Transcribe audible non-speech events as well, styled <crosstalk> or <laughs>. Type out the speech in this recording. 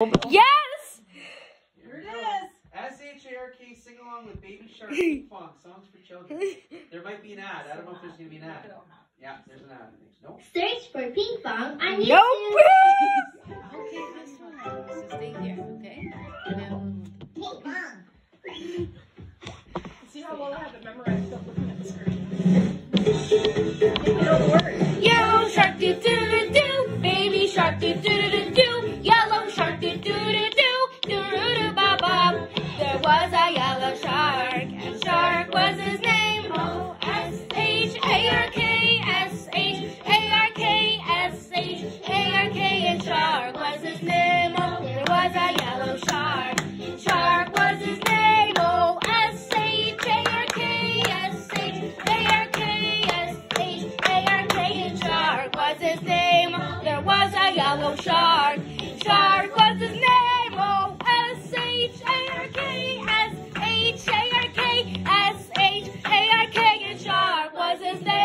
Yes! Here it is. S-H-A-R-K, sing along with Baby Shark Ping <laughs> Pong, songs for children. There might be an ad. I don't know if there's going to be an ad. Yeah, there's an ad. Nope. Search for Pinkfong on YouTube. Nope! <laughs> Okay, this one. So stay here, okay? And then Pinkfong. See how well I have it memorized without looking at the screen. Was a yellow shark, and shark was his name. O S H A R K S H A R K S H A R K, and shark was his name. Oh, there was a Sisters.